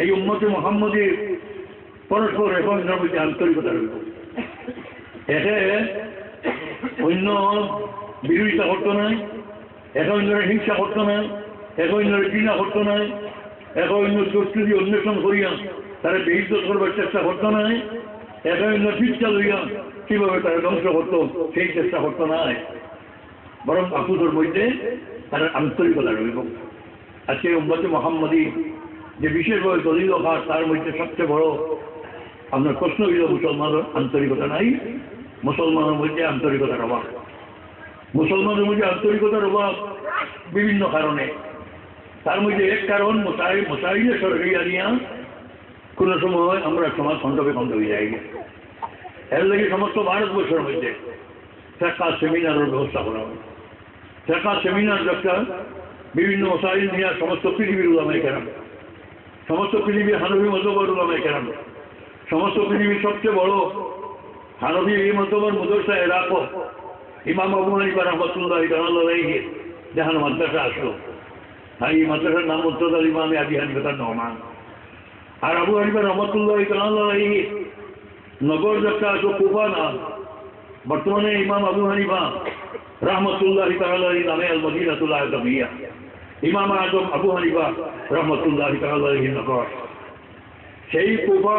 এই উন্মতি মোহাম্মদের পরস্পর এবং মধ্যে আন্তরিকতা রইল। এতে অন্য বিরোধিতা করতো না, একে অন্যের হিংসা করতো না, একে অন্যের ঘৃণা করতো না, একে অন্য দুষ্কৃতি অন্বেষণ করিয়া তারা বিহিত করবার চেষ্টা করতো না, একে অন্য শিক্ষা লইয়া কীভাবে তারা ধ্বংস করতো সেই চেষ্টা করতো না। বরং আপুদের মধ্যে তার আন্তরিকতা রইব আজকে উম্মতে মোহাম্মদী যে বিশেষভাবে দলিল হার তার মধ্যে সবচেয়ে বড় আপনার প্রশ্ন হইল, মুসলমানের আন্তরিকতা নাই মুসলমানের মধ্যে আন্তরিকতার অভাব। মুসলমানের মধ্যে আন্তরিকতার অভাব বিভিন্ন কারণে। তার মধ্যে এক কারণ মশাই মশাইয়ে সরকারিয়া নিয়া কোনো সময় আমরা সমাজ খণ্ডবে খণ্ড হয়ে যাই এর লাগে সমস্ত ভারতবর্ষের মধ্যে শেখা সেমিনারের ব্যবস্থা করা হয়। শেখা সেমিনার একটা বিভিন্ন মশাইল নিয়ে সমস্ত পৃথিবীর উলামায় কেরাম সমস্ত পৃথিবীর হানবী মতবর উলামায় কেরাম সমস্ত পৃথিবীর সবচেয়ে বড় হানবী এই মতবর মুদরসা এরাকো ইমাম আবু হানিফা রহমতুল্লাহ ইতালাইকে যেখানে মাদ্রাসা আসলো। আর এই মাদ্রাসার নাম মুদ্দাল ইমামে আবি হানিফাতার নহমান আর আবু হানিফা রহমতুল্লাহ ইতালাইকে নগর যাত্রা আসো কুফা নাম বর্তমানে ইমাম আবু হানিফা রহমতুল্লাহ তাআলাই নামে আল মদিনাতুল আজমিয়া। ইমাম আজম আবু হানিফা রহমতুল্লাহ নগর সেই কুফা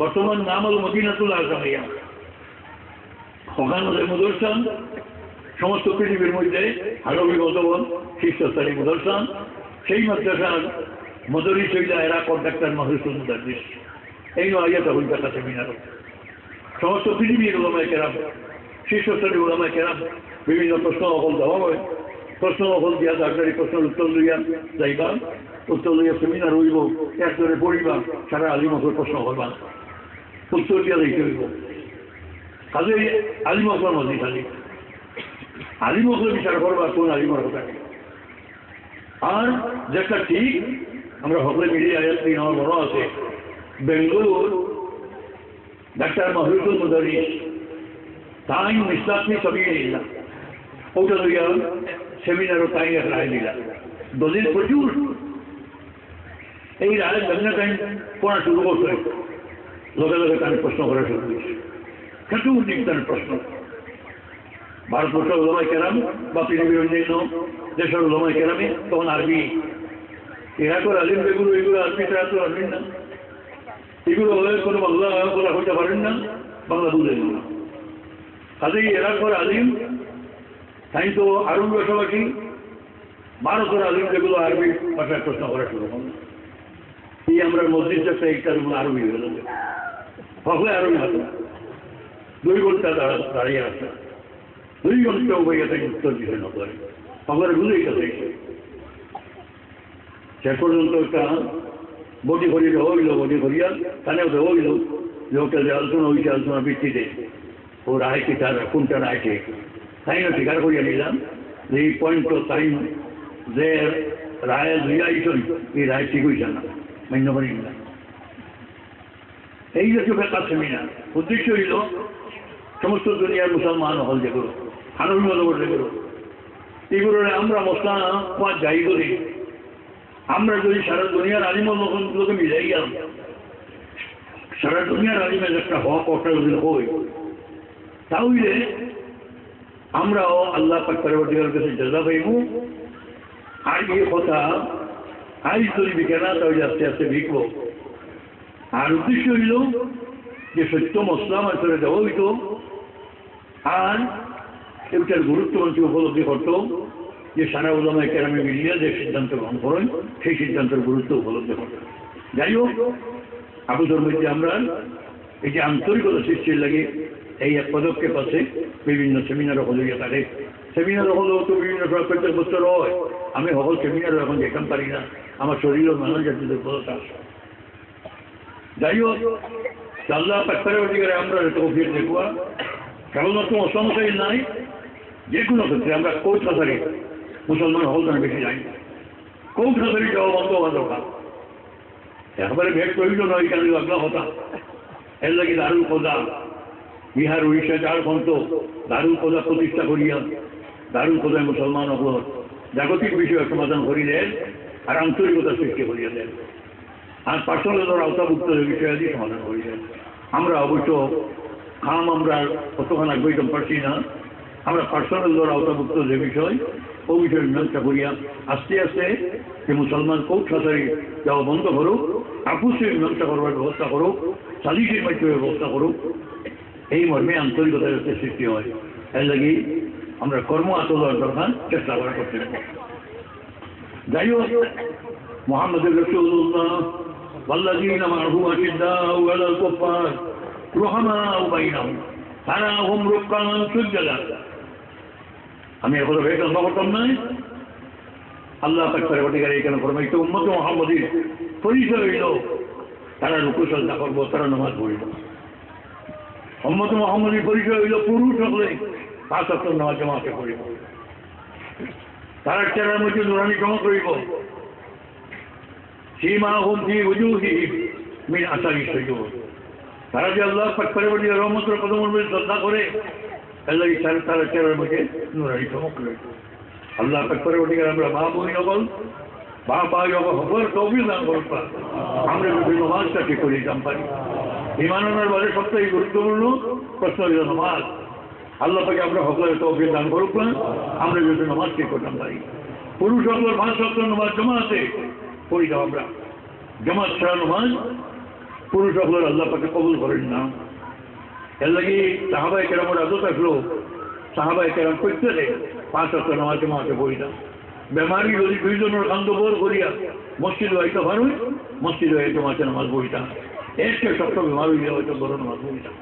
বর্তমান নাম আল মদিনাতুল আজমিয়া। ওখানে মুদর্শন, সমস্ত পৃথিবীর মধ্যে আরবি গতবন শীর্ষস্থানী মুদর্শন, সেই মাদ্রাসার মদরি সৈদা এরা কন্ডাক্টর মহরুসুল মুদারিস এই নয় তখন কথা সেমিনার সমস্ত পৃথিবীর ওলামায় কেরাম শীর্ষস্থানী ওলামায় কেরাম, বিভিন্ন প্রশ্ন অকল দেওয়া হয়। প্রশ্ন অকল দিয়া সরকারি প্রশ্নের উত্তর লইয়া যাইবা। উত্তর লইয়া সেমিনার হইব একজনে পড়িবা, সারা আলিমকের প্রশ্ন করবা। উত্তর দিয়া দিতে হইব। কাজে আলিমকর মধ্যে খালি। আলিমকর বিচার করবা, কোন আলিমর কথা। আর যেটা ঠিক, আমরা সকলে মিলিয়ে আয়াত তিন আমার বড় আছে। বেঙ্গলোর ডাক্তার মহরুদুল মুদারিস, তাই নিঃশ্বাসনি সবই নিলা ওটা লইয়া সেমিনারও এক রায় দিলা দলিল প্রচুর। এই রায় গঙ্গা টাইম পড়া শুরু করছে লগে লগে তার প্রশ্ন করা শুরু করেছে। চতুর্দিক তার প্রশ্ন। ভারতবর্ষের ওলামাই কেরাম বা পৃথিবীর অন্যান্য দেশের ওলামাই কেরামে তখন আরবি। ইরাকর আলিম যেগুলো এগুলো আরবি, তারা তো আরবি না। এগুলো কোনো বাংলা করা হতে পারেন না। বাংলা বুঝে না কাজেই এরাকর আলিম তাই তো আরবি ভাষাভাষী ভারতের আলিম যেগুলো আরবি ভাষায় প্রশ্ন করা শুরু করল। এই আমরা মসজিদ একটা একটার আরবি হয়ে যাবে হলে আরবি হতো। দুই ঘণ্টা দাঁড়িয়ে আছে। দুই ঘণ্টা উভয় তাকে উত্তর দিতে না পারে। আমার ভুলেই গেছে। শেষ পর্যন্ত একটা ভরি দেওয়া হইল বডি ভরিয়া কানেও দেওয়া হইল। যে ওটা যে আলোচনা হয়েছে আলোচনা ভিত্তিতে। ও রায় কি তার, কোনটা রায়কে? তাই স্বীকার করিয়া নিলাম যে এই পয়েন্ট তাই যে রায় লইয়া আইসন এই রায় ঠিক হয়েছে না মান্য করি না এই জাতীয় ব্যাপার সেমিনার উদ্দেশ্য হইল সমস্ত দুনিয়ার মুসলমান হল যেগুলো হানবী মতবর যেগুলো এগুলোর আমরা মশলা পাঁচ যাই করি, আমরা যদি সারা দুনিয়ার আলিম লোকে মিলাই গেলাম সারা দুনিয়ার আলিমের একটা হক অটা যদি হই তাহলে আমরাও আল্লাহ পাক পরবর্তীকার কাছে জাজা পাইব। আর এই কথা? আজ যদি বিকে না আস্তে আস্তে বিকব। আর উদ্দেশ্য হইল যে সত্য মসলাম আসলে দেওয়া হইত। আর এটার গুরুত্ব মানুষ উপলব্ধি করত যে সারা উলামায় কেরামে মিলিয়ে যে সিদ্ধান্ত গ্রহণ করেন, সেই সিদ্ধান্তের গুরুত্ব উপলব্ধি করত। যাই হোক আবুদের মধ্যে আমরা এই যে আন্তরিকতা সৃষ্টির লাগে এই এক পদক্ষেপ আছে, বিভিন্ন সেমিনার হলিয়া থাকে সেমিনার হলেও তো বিভিন্ন প্রত্যেক বছর হয়। আমি সকল সেমিনারও এখন যেতাম পারি না। আমার শরীরও নানা জাতীয় দুর্বলতা যাই হোক, আল্লাহ পাক্তারের অধিকারে আমরা তৌফিক দেখুয়া। কেবলমাত্র অসংখ্যাই নাই যে কোনো ক্ষেত্রে আমরা কোর্ট কাছারি মুসলমান হল বেশি যাই কোর্ট কাছারি যাওয়া বন্ধ হওয়া দরকার। একবারে ভেট করিল নয় কেন লাগলা হতা। এর লাগে দারুল খোদা বিহার উড়িষ্যা ঝাড়খণ্ড দারুল খোদা প্রতিষ্ঠা করিয়া, দারুল খোদায় মুসলমান অপর জাগতিক বিষয়ে সমাধান করিলেন আর আন্তরিকতা সৃষ্টি করিয়া দেন আর পার্সোনাল আওতাভুক্ত বিষয়াদি সমাধান যায় আমরা অবশ্য খাম, আমরা কতক্ষণ আগ্রহিত পারছি না। আমরা পার্সোনাল দ্বারা আওতাভুক্ত যে বিষয়, ও বিষয়ে মীমাংসা করিয়া আস্তে আস্তে যে মুসলমান কোর্ট সাঁতারি যাওয়া বন্ধ করুক আপুসে মীমাংসা করবার ব্যবস্থা করুক, সালিশের মাধ্যমে ব্যবস্থা করুক এই মর্মে আন্তরিকতার যাতে সৃষ্টি হয় এর লাগি আমরা কর্ম আচরণ দরকার চেষ্টা করা করতে হবে যাই হোক মোহাম্মদ রসুল্লাহ والذين معه أشداء على الكفار رحماء بينهم تراهم ركعا سجدا আমি এখন বেতন করতাম নাই আল্লাহ তাকবার অধিকারী এখানে ফরমাইতে উম্মত মোহাম্মদীর পরিচয় হইল তারা রুকু সজ্জা করবো তারা নামাজ পড়িল উম্মত মোহাম্মদীর পরিচয় হইল পুরুষ হলে পাঁচ অক্ষর নামাজ জমাতে পড়িব তারা চেরার মধ্যে নুরানি জমা করিব। সীমা হোম ফি উজুহি মিন আসারি সজুর তারা যে আল্লাহ পাকবারে বলি রহমতের মধ্যে শ্রদ্ধা করে, আল্লাহ তারা তারা চেরার মধ্যে নুরানি চমক রয়েছে আল্লাহ পাকবারে আমরা মা বই নকল বা যোগ হবর তৌফিক করবা আমরা নমাজটা ঠিক করে দিতাম পারি ইমান আনার বারে সবথেকে গুরুত্বপূর্ণ প্রশ্ন হইল নমাজ। আল্লাহ পাকে আমরা হকলের তৌফিক দান করুক না, আমরা যদি নমাজ ঠিক করতাম পারি পুরুষ হকলের পাঁচ সপ্তাহ নমাজ জমা আছে পড়িতাম আমরা। জমাত ছাড়া নমাজ পুরুষ হকলের আল্লাহ পাকে কবুল করেন না। এর লাগি সাহাবাই কেরামের আদত আসলো সাহাবাই কেরাম করতে পাঁচ সপ্তাহ নামাজ জমাতে পড়িতাম বেমারি যদি দুইজনের কান্দ বোর করিয়া মসজিদ হয়তো ভারুই মসজিদ হয়তো মাঝে নামাজ পড়িতাম এসে সপ্তাহ বেমার হইলে হয়তো বড় নামাজ পড়িতাম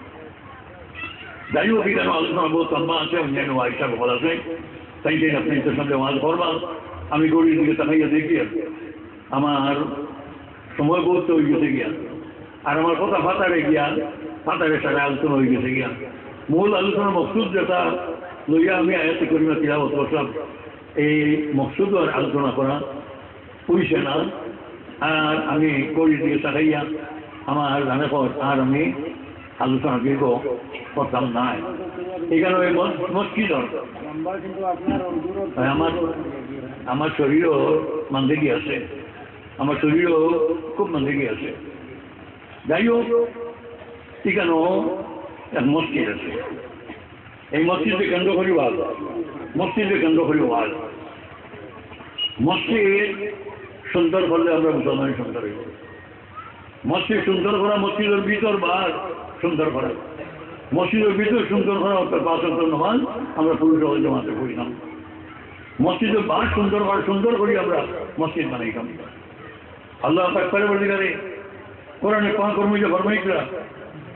যাই হোক এখানে আলোচনা বহু লম্বা আছে অন্যান্য আইসা বলা আছে তাই যে আপনি তো সঙ্গে মাছ করবা আমি গড়ির দিকে তাকাইয়া দেখি আমার সময় বহুত হয়ে গেছে গিয়া আর আমার কথা ফাতারে গিয়া ফাতারে সাথে আলোচনা হয়ে গেছে গিয়া মূল আলোচনা মকসুদ যেটা লইয়া আমি আয়াতে করি না করলাম এই মকসুদ আর আলোচনা করা পুলিশে না আর আমি গড়ির দিকে তাকাইয়া আমার জানে পর, আর আমি আলোচনা দীর্ঘ করতাম নাই এখানে ওই মসজিদ আমার আমার শরীরও মান্দেগি আছে। আমার শরীরও খুব মান্দেগি আছে। যাই হোক এখানেও এক মসজিদ আছে। এই মসজিদে কেন্দ্র করি ভালো মসজিদে কেন্দ্র করি ভালো মসজিদ সুন্দর করলে আমরা মুসলমান সুন্দর হইব মসজিদ সুন্দর করা, মসজিদের ভিতর বার সুন্দর করা। মসজিদের ভিতর সুন্দর করা অর্থাৎ পাঁচ অন্তর নমাজ আমরা পুরুষ জমাতে করিলাম মসজিদের বার সুন্দর বার সুন্দর করি আমরা, মসজিদ বানাইতাম আল্লাহ তাকবারে বলিগারে কোরআনে পাঁচ কর্মী যে ফরমাইকরা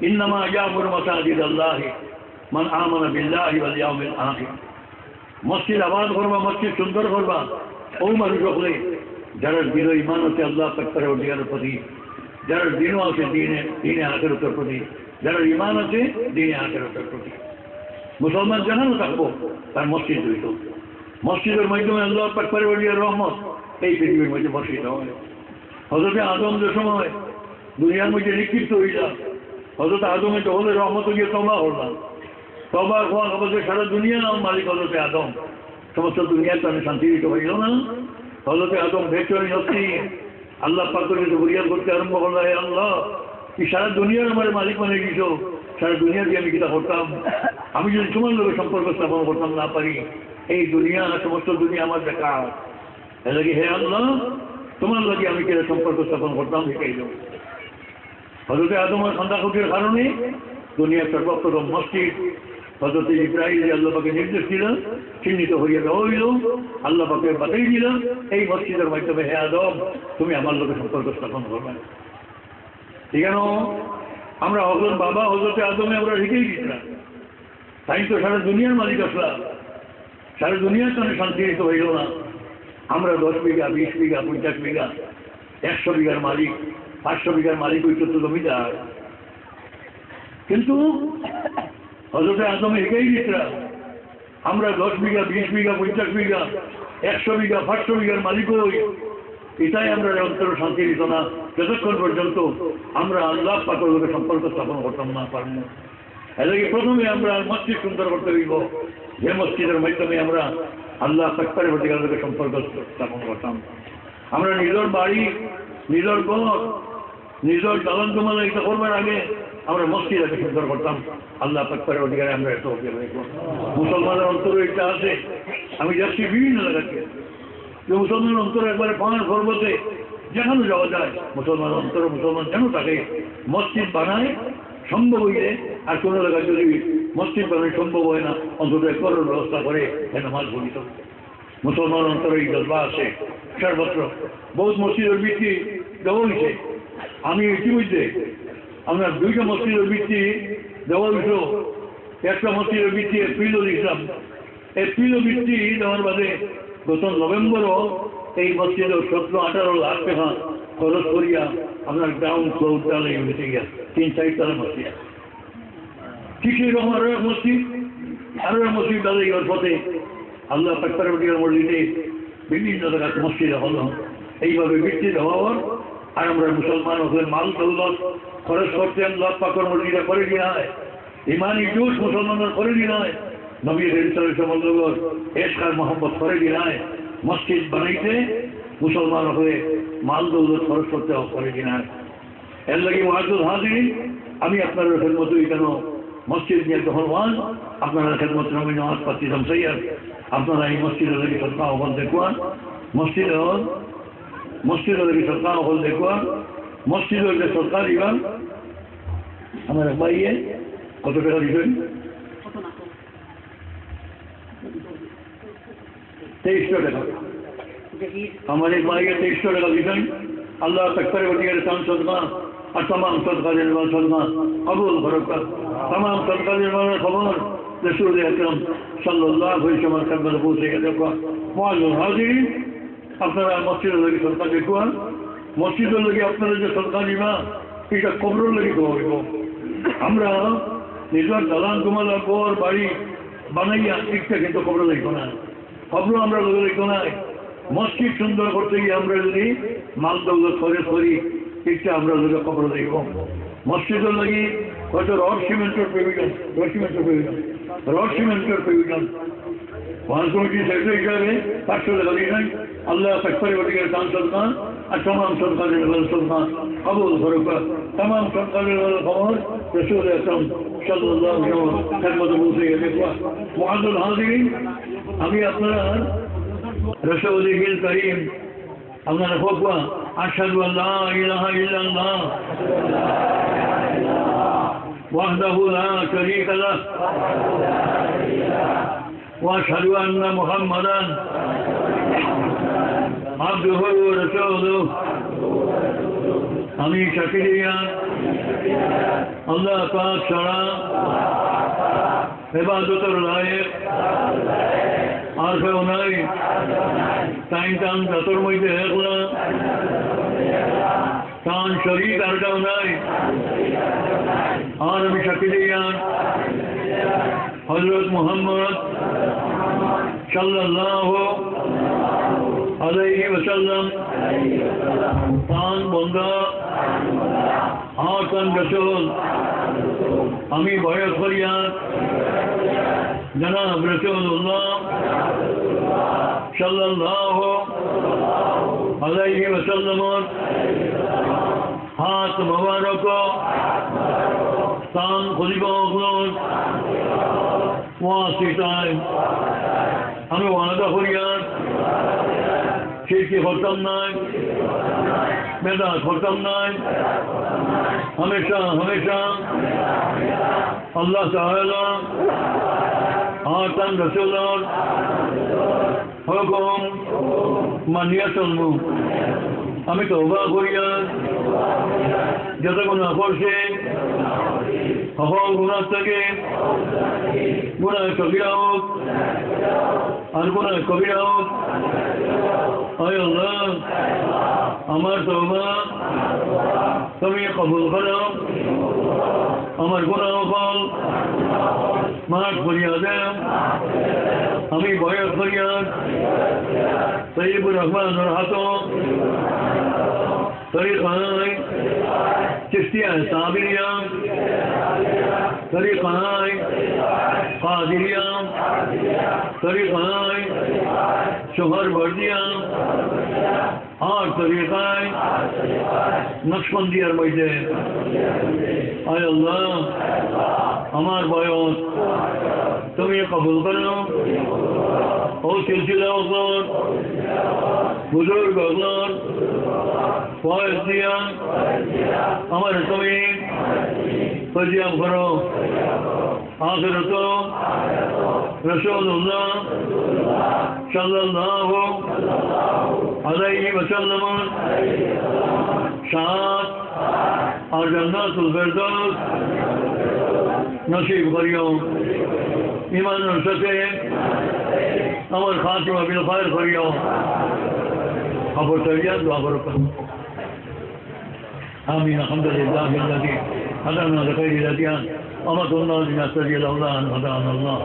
ইন্নামা ইয়ামুর মাসাজিদ আল্লাহ মান আমানা বিল্লাহি ওয়াল ইয়াউমিল আখির। মসজিদ আবাদ করবা, মসজিদ সুন্দর করবা। ও মানুষ হলে যারা দিল ইমান আছে, আল্লাহ তাকবারে বলিগারের প্রতি যারা দিনও আছে দিনে দিনে আখেরতের প্রতি যারা ইমান আছে দিনে আখেরতের প্রতি মুসলমান যেখানে থাকব, তার মসজিদ হইত মসজিদের মাধ্যমে আল্লাহ পাক পরিবারের রহমত, এই পৃথিবীর মধ্যে বসিত হয়। হজরত আদম যে সময় দুনিয়ার মধ্যে নিক্ষিপ্ত হইলাম হজরত আদমে তো হলে রহমত গিয়ে তবা করলাম। তবা হওয়া আমাদের সারা দুনিয়া নাম মালিক হজরতে আদম। সমস্ত দুনিয়ার তো আমি শান্তি দিতে পারিল না? হজরতে আদম ভেতরে নথি আল্লাহ পাক করে বুড়িয়াল করতে আরম্ভ করল, হে আল্লাহ, কি সারা দুনিয়ার আমার মালিক মানে দিছ? সারা দুনিয়া দিয়ে আমি কিতা করতাম আমি যদি তোমার লোকের সম্পর্ক স্থাপন করতাম না পারি, এই দুনিয়া, সমস্ত দুনিয়া আমার বেকার। এলাকি হে আল্লাহ, তোমার লাগে আমি কিনা সম্পর্ক স্থাপন করতাম শিখাই হজরতে আদমের খান্দাকুটির কারণে দুনিয়ার সর্বপ্রথম মসজিদ হজরত ইব্রাহিম যে আল্লাহ পাকে নির্দেশ দিল চিহ্নিত হইয়া দেওয়া হইল আল্লাহ পাকে বাতাই দিল এই মসজিদের মাধ্যমে, হে আদম, তুমি আমার লোকের সম্পর্ক স্থাপন করবে। কেন আমরা হজরত বাবা হজরতে আদমে আমরা শিখেই দিয়েছিলাম তাই তো সারা দুনিয়ার মালিক আসলাম। সারা দুনিয়ার তো শান্তি দিতে হইল না। আমরা দশ বিঘা, বিশ বিঘা, পঞ্চাশ বিঘা, একশো বিঘার মালিক, পাঁচশো বিঘার মালিক ওই চোদ্দ জমিদার। কিন্তু হজরতে আদমে এগিয়ে দিয়েছিলাম আমরা দশ বিঘা, বিশ বিঘা, পঞ্চাশ বিঘা, একশো বিঘা, পাঁচশো বিঘার মালিক হই। এটাই আমরা অন্তর শান্তি দিত না যতক্ষণ পর্যন্ত আমরা আল্লাহ পাকর লোকের সম্পর্ক স্থাপন করতাম না পারব। এদিকে প্রথমে আমরা মসজিদ সুন্দর করতে হইব। যে মসজিদের মাধ্যমে আমরা আল্লাহ প্রতিকার লোকের সম্পর্ক স্থাপন করতাম। আমরা নিজের বাড়ি, নিজের ঘর, নিজের দালান জমালা এটা করবার আগে আমরা মসজিদ আগে সুন্দর করতাম। আল্লাহ পাকপারের অধিকারে আমরা এত মুসলমানের অন্তরে এটা আছে, আমি যাচ্ছি বিভিন্ন জায়গাতে। যে মুসলমানের অন্তরে একবারে পাহাড় পর্বতে যেখানে যাওয়া যায়, মুসলমানের অন্তরে মুসলমান যেন তাকে মসজিদ বানায়, সম্ভব হইলে আর কোনো জায়গায় যদি মসজিদ বানানো সম্ভব হয় না, অন্তত করার ব্যবস্থা করে যেন মাছ ভূমিত মুসলমান অন্তরে এই জজবা আছে, সর্বত্র। বহুত মসজিদের ভিত্তি দেওয়া হয়েছে আমি ইতিমধ্যে আমরা দুইটা মসজিদের ভিত্তি দেওয়া হয়েছিল একটা মসজিদের ভিত্তি এপ্রিলও দিয়েছিলাম। এপ্রিলও ভিত্তি দেওয়ার বাদে গত নভেম্বরও এই মসজিদের সতেরো, আঠারো লাখ টাকা খরচ করিয়া আপনার গ্রাউন্ড ফ্লোর ডালে উঠে গিয়া, তিন চারতলা মসজিদ ঠিক সেরকম আরও এক মসজিদ? আরও এক মসজিদ ডালে যাওয়ার পথে আল্লাহ পাকপারের মসজিদে বিভিন্ন জায়গায় মসজিদ হল। এইভাবে বৃদ্ধি হওয়ার আর আমরা মুসলমান হলেন মাল দৌলত, খরচ করতেন লাভ পাকর মসজিদে করে দিয়ে হয় ইমানি জুস মুসলমানের করে দিয়ে হয় নবী সমন্দগর এসকার মোহাম্মদ করে দিয়ে হয় মসজিদ বানাইতে মুসলমান হয়ে মাল দৌলত, খরচ করতে করে দিয়ে হয় এর লাগে ওয়াজুল হাজির, আমি আপনার কেন? মসজিদ নিয়ে যখন ওয়ান আপনারা নামাজ পাচ্ছি আপনারা এই মসজিদের লাগে মসজিদ মসজিদের সরকার হল দেখুন মসজিদের যে সরকার ইমান আমার একবার ইয়ে কত টাকা দিবেন? তেইশশো টাকা। আমার এক মাইকে তেইশশো টাকা দিবেন। আল্লাহ তক্করে বটিকার চান সদমা আর তমাম সদকা নির্মাণ সদমা। কবুল ভরকা তমাম সদকা নির্মাণের খবর রসুল আকরম সাল্লাহ হয়েছে আমার কাছে পৌঁছে গেছে। হাজির। আপনারা মসজিদের লাগে সরকারকে দেখুন। মসজিদের লাগে আপনারা যে সরকারি মা এটা কবরের লাগে খোয়াইব আমরা নিজের দালান তোমালা ঘর বাড়ি বানাইয়া ঠিকটা কিন্তু কবর লাগবে না কবর আমরা লোক লাগবে না মসজিদ সুন্দর করতে গিয়ে আমরা যদি মাল দৌল করে, করি ঠিকটা আমরা লোক কবর লিখব মসজিদের লাগে হয়তো রড, সিমেন্টের প্রয়োজন, রড, সিমেন্টের প্রয়োজন। রড, সিমেন্টের প্রয়োজন। وأنتم في سجده کرے فاشو غریبن اللہ تکبر وٹے دان سلطان تمام صدقہ دے سلطان قبول فرقہ تمام صدقہ دے خبر رسول اکرم صلی اللہ علیہ وسلم خدمت موسی کے لیے معزز الحاضرین ہمیں اپنا رسول ہل کریم ہمارا خطبہ اشهد ان لا الہ الا اللہ وحده لا شريك له واشهد ان محمدا عبده ورسوله আমি শাকিরিয়া আল্লাহ পাক ছাড়া এবাদতর লায়েক আর কেউ নাই টাইম টান যতর মধ্যে একলা টান শরীর আর কেউ নাই আর আমি শাকিরিয়া হজরত মোহাম্মদ সাল্লাহ আলাইহি ওয়াসাল্লাম তান বন্ধা হাসান রসুল আমি বয়স করিয়া জনাব রসুল্লাহ সাল্লাহ Thank for the Lord. Once a time. আমি ওয়ানাদা করিয়ার খিড়কি করতাম নাই মেধা করতাম নাই হমেশা হমেশা আল্লাহ তাহলা আর তান রসুলর মানিয়া চলবো আমি তো অবাক করিয়া যত কোনো করছে সকল গুণার থেকে গুণা কবিরা হোক আর গুণা কবিরা হোক আয় আল্লাহ আমার তৌবা তুমি কবুল করো আমার গুণাও ফল মাঠ করিয়া দেও আমি বয়স করিয়া তৈবুর রহমানের হাত তরিকায় চিস্তিয়া সাবিরিয়া তরিকায় কাদিরিয়া তরিকায় শোহর বর্দিয়া আর তরিকায় নকশবন্দিয়ার মধ্যে আয় আল্লাহ আমার বয়স তুমি কবুল করো ও O kötü laflar, budur baklar, faiz diyan, amel samim, faziyam karo, ahireto, Resulullah, sallallahu aleyhi ve sellem'in şahat, Arjannatul Ferdos, نصیب کریو ایمان ستے امر خاتمہ بالخیر کریو ابو تریاد و ابو آمين الحمد لله الذي هدانا لخير الأديان وما لنهتدي لولا أن هدانا الله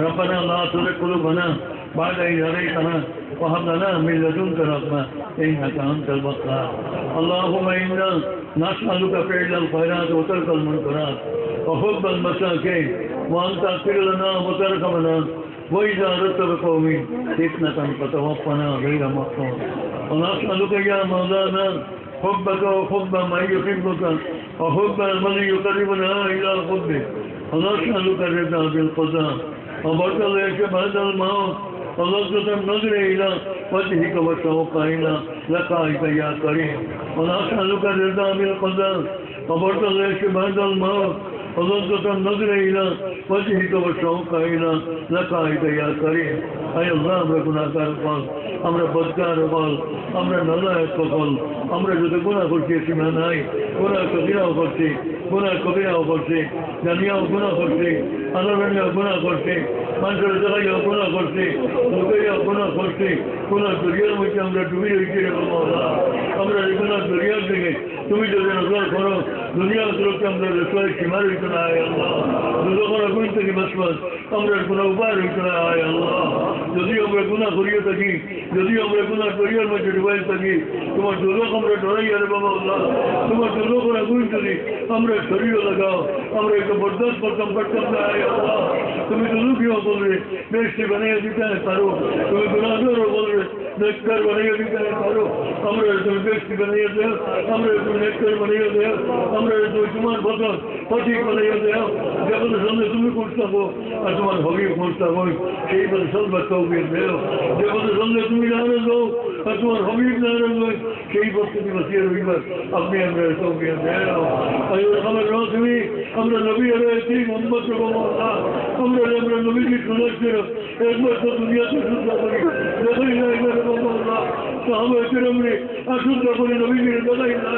ربنا لا تزغ قلوبنا بعد إذ هديتنا وهب لنا من لدنك رحمة إنك أنت الوهاب. اللهم إنا نسألك فعل الخيرات وترك المنكرات وحب المساكين وأن تغفر لنا وترحمنا. وإذا أردت بقوم فتنة فتوفنا غير مفتون ونسألك يا مولانا حبك وحب من يحبك وحب من يقربنا إلى حبك. ونسألك الرضا بالقضاء. وبطل بعد الموت فضلت نظر الى وجهك وشوق الى لقائك يا كريم. ولا الرضا بالقدر. قبرت ليش بعد الموت. فضلت نظر الى وجهك وشوق الى لقائك يا كريم. اے اللہ ہمارے گناہ کار پاس ہمارے بدکار نلائق پاس ہمارے جو گناہ کرتے ہیں میں نہیں گناہ کبیرہ گناہ کبیرہ کرتے جمیا گناہ کرتے انوریا گناہ کرتے منصر دغیا گناہ کرتے مکیا گناہ کرتے گناہ دریا مجھے ہمارا ڈوبی ہوئی تھی مولا ہمارا گناہ دریا دے گئے تمہیں جو نظر کرو، دنیا کے لوگ ہمارا رسوائے شمار بھی کرنا ہے اللہ۔ دوسرا گن تک بس بس ہمارا گناہ ابار بھی کرنا ہے اللہ۔ جدی ہمارا گناہ کریے تک جی، جدی ہمارا گناہ کریے مجھے ڈوبائی تک جی، تمہارا جو لوگ ہمارا ڈرائی ہے بابا اللہ۔ تمہارا جو لوگ گن تک ہمارا আমরা কোনো উপায় রইতে না আয় আল্লাহ যদি আমরা গুণা করিয়ে থাকি যদি আমরা গুণা করিয়ার মধ্যে ডুবাই থাকি তোমার দুলোক আমরা ডরাই আরে বাবা আল্লাহ তোমার দুলোকের আগুন যদি আমরা শরীর লাগাও আমরা একটু বরদাস্ত করতাম পারতাম না আয় আল্লাহ তুমি দুলুকিও বলবে বেশি বানিয়ে দিতে পারো তুমি গুণাগারও বলবে নেককার বানিয়ে দিতে পারো আমরা তুমি বেশি বানিয়ে দেও আমরা তুমি নেককার বানিয়ে দেও আমরা তুমি তোমার বদল সঠিক বানিয়ে দেও যখন সঙ্গে তুমি করতে থাকো আর তোমার হবি করতে থাকো সেই বলে সব তৌবির দেও যখন সঙ্গে তুমি নারাজ হও আর তোমার হবি নারাজ হয় সেই বস্তুটি বসিয়ে রবিবার আপনি আমরা তৌবির দেও আমার রসমি আমরা নবী রয়েছি মোহাম্মদ রহমান আমরা আমরা নবীকে শোনাচ্ছিল একবার তো দুনিয়াতে শুদ্ধ করি দেখাই না একবার রহমান সাহাবা কেরামরে অশুদ্ধ করে নবীকে দেখাই না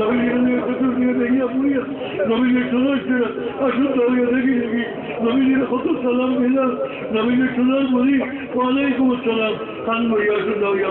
নবীকে নিয়ে চতুর দিয়ে দেখিয়া পুড়িয়া নবীকে শোনাচ্ছিল অশুদ্ধ হইয়া দেখি দেখি নবীজির কত সালাম দিলাম নবীকে শোনার বলি ওয়ালাইকুম আসসালাম কান বইয়া অশুদ্ধ হইয়া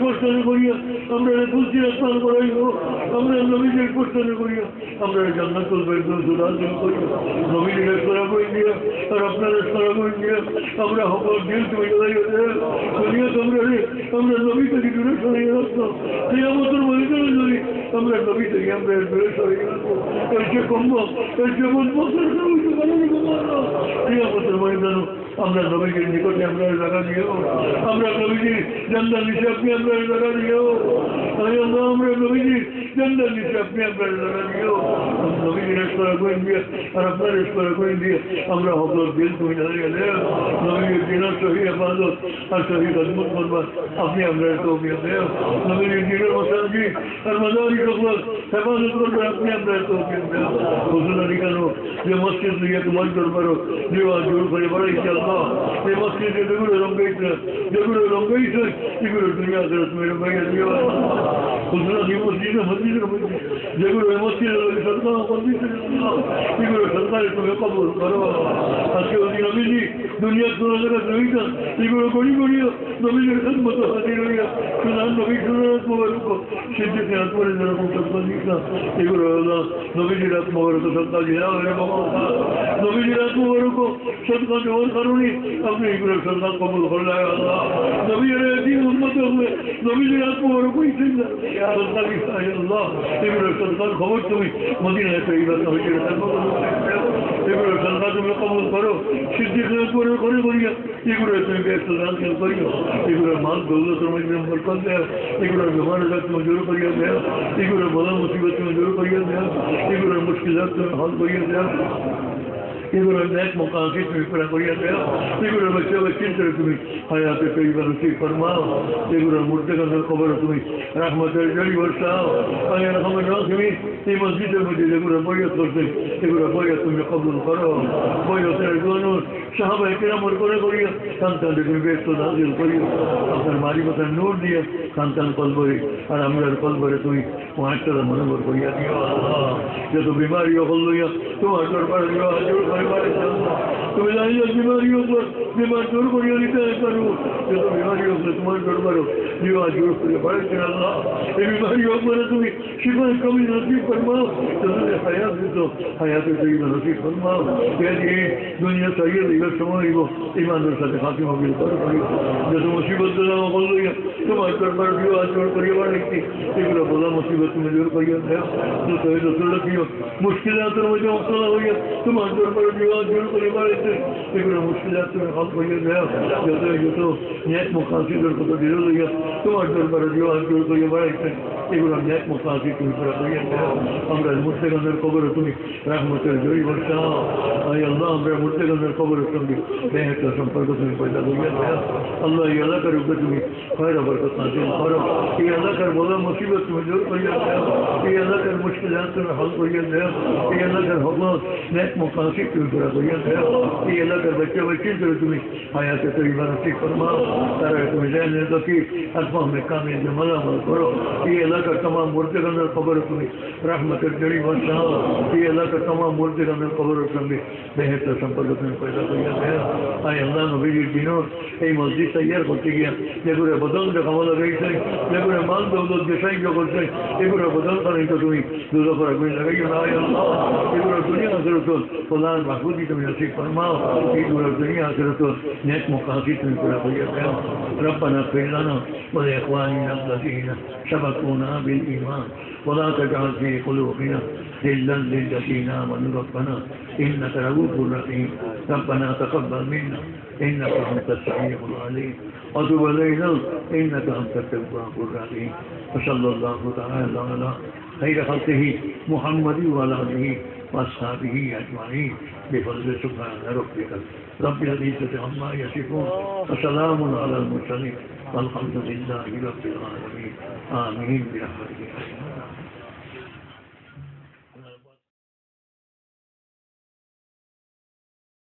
ফুরসাতে করিয়া, আমরা তুলসি স্নান করাইও আমরা নবীজির ফুরসাতে করিয়া, আমরা জান্নাতুল বেরদুল সুরাজুল করিয়া নবীজির সরা করে দিয়া, আর আপনারা সরা করে দিয়া, আমরা হকর দিল তুমি তোমরা রে, আমরা নবী থেকে দূরে সরিয়ে রাখতো এই আমাদের মহিলার যদি আমরা নবী থেকে আমরা দূরে সরিয়ে রাখব এর যে কমবো এর যে বলব এই আমাদের মহিলানো আমরা নবীজির নিকটে আমরা জায়গা দিয়েও আমরা নবীজির জান্দার নিচে আপনি আমরা জায়গা দিয়েও আমরা আমরা আমরা নবীজির রেস্তোরাঁ করে দিয়ে আর আপনার রেস্তোরাঁ করে দিয়ে আমরা হকর দিল তুমি দাঁড়িয়ে গেলে নবীজির দিনের সহি আবাদত আর সহি খদমত করবার আপনি আমরা তৌফিক দেও নবীজির দিনের মশাজি আর মাদারি সকল হেফাজত করবে আপনি আমরা তৌফিক দেও ঘোষণা কেন যে মসজিদ দিয়ে তোমার দরবারও দেওয়া জোর করে বাড়াইছে আল্লাহ এই মসজিদে যেগুলো রঙ্গাইছে যেগুলো রঙ্গাইছে সেগুলো দুনিয়া করে তুমি রঙ্গাইয়া দিও খুচরা দিব মসজিদ মসজিদের মধ্যে যেগুলো মসজিদ সরকার মসজিদের সেগুলো সরকারের তুমি কবল করো আজকে ওই নবীজি দুনিয়ার কোনো জায়গায় রইতাম এগুলো করি করিও নবীদের মত হাজির হইয়া সুনাম নবী সুনাম মোবারক সিদ্ধিতে হাত করে যেরকম সরকার দিতাম এগুলো হলো নবীজির হাত মোবারক সরকার দিয়া নবীজির হাত মোবারক সরকার দেওয়ার কারণে আপনি এগুলো সরকার কবল করলে আল্লাহ নবীর দিন উন্নত হবে নবীজির হাত মোবারক হইছেন সরকার আল্লাহ এগুলো সরকার খবর তুমি মদিনায় তো এইবার হয়েছে এগুলো সরকার তুমি কবল করো সিদ্ধি করে করে করিয়া এগুলো তুমি ব্যস্ত দান করিও এগুলো মাল দৌলত তোমার বরকত দেয় এগুলো ব্যবহার তুমি দূর করিয়া দেয় এগুলো বলা মুসিবত তুমি দূর করিয়া দেয় এগুলো মুশকিলাত তুমি হল করিয়া দেয় এগুলো ন্যাক মোকামকে তুমি পুরা করিয়া দেয় এগুলো বাচ্চা বাচ্চিন করে তুমি হায়াতে তৈবা নসিব ফরমাও এগুলোর মূর্তি কান্দার খবর তুমি রাহমতের জড়ি বর্ষাও আয় রহমান তুমি এই মসজিদের মধ্যে যেগুলো বইয়ত করছে এগুলো বইয়ত তুমি কবুল করো বইয়তের জন্য সাহাবাই কিরামর করে করিয়া সন্তানকে তুমি ব্যস্ত নাজিল করিও আপনার মারি কথার নূর দিয়ে সন্তান কলবরে আর আমরার কলবরে তুমি পাঁচটা মনোবর করিয়া দিও আল্লাহ যত বিমারি হল লইয়া তোমার দরবার দিও হাজুর করে পারে তুমি জানিও বিমারি হোক বিমার দূর করিয়া নিতে পারো যত বিমারি হোক তোমার দরবারও দিও হাজুর করে পারে আল্লাহ এই বিমারি হোক বলে তুমি শিবায় কমি নসিব ফরমাও তাহলে হায়াত দিত হায়াতে তৈরি নসিব ফরমাও এই দুনিয়া চাইয়ে দিবার সময় দিব ইমানের সাথে ফাঁকি মবিল করে করি যত মুসিবত দাম বল লইয়া তোমার দরবার দিও আচরণ করিয়া বাড়াইছি এগুলো বলা মুসিবত তুমি দূর করিয়া দেও যত যত লক্ষ্য মুশকিলাতের মধ্যে মশলা হইয়া তোমার দরবার দিও আচরণ করিয়া বাড়াইছে এগুলো মুশকিলাত তুমি হল করিয়া দেও যত যত ন্যাক মুখাসিদের কত দিল লইয়া তোমার দরবার দিও আচরণ করিয়া বাড়াইছে এগুলো ন্যাক মুখাসি তুমি পুরা করিয়া দেও আমরা মুর্তেগানের কবরে তুমি রহমতের জয়ী বর্ষাও আই আল্লাহ আমরা মুর্তেগানের কবরের সঙ্গে মেহেরটা সম্পর্ক তুমি পয়দা করিয়া দেও আল্লাহ এই এলাকার উপরে তুমি খয়ের বরকত নাজিল করো এই এলাকার বলা মুসিবত তুমি দূর করিয়া দেও এই এলাকার মুশকিল তুমি হল করিয়া দেও এই এলাকার হকমত নেক মুখাসি তুমি পুরা করিয়া দেও এই এলাকার বাচ্চা বাচ্চি করে তুমি হায়াতে তৈরি ঠিক نفع میں کامیابی مزہ مت کرو یہ علاقہ تمام مرتے کے اندر قبر سنی رحمت جڑی بات یہ علاقہ تمام مرتے کے اندر خبر سنی بہتر سمپرک میں پیدا کیا گیا آئے اللہ نبی جی دنوں یہ مسجد تیار کرتے گیا যেগুলো বদল দেখা বলা রয়েছে যেগুলো মাল দৌলত দেশাই করছে এগুলো বদল করেন তো তুমি দুটো করে গুণ লাগাইও না এগুলো দুনিয়া আসরত প্রধান বাকুতি তুমি নসিব ফরমাও এগুলো দুনিয়া আসরত নেক মুখাকি তুমি পুরা হইয়া ربنا রব্বানা و ولإخواننا الذين سبقونا بالإيمان. ولا تجعل في قلوبنا غلا للذين آمنوا ربنا إنك رؤوف رحيم. ربنا تقبل منا إنك أنت السميع العليم. وتب علينا إنك أنت التواب الرحيم. وصلى الله تعالى على خير خلقه محمد وعلى آله وأصحابه أجمعين. بفضل سبحان ربك رب العزة عما يصفون. وسلام على المرسلين. والحمد لله رب العالمين. آمين برحمته